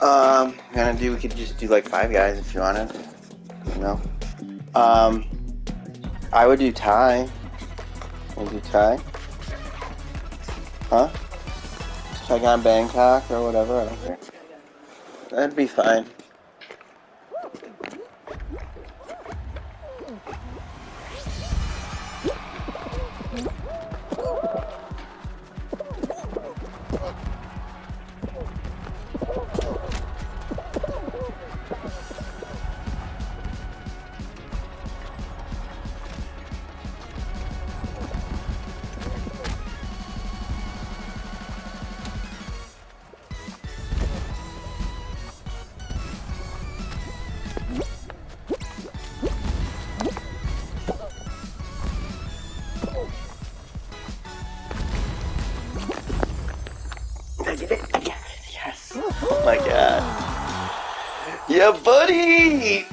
Um, gonna do. We could just do like five guys if you wanted. You know. Um, I would do Ty. Would do Ty. Huh? Check on Bangkok or whatever. I don't care. That'd be fine. Yes. Oh my god. Yeah, buddy.